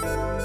Bye.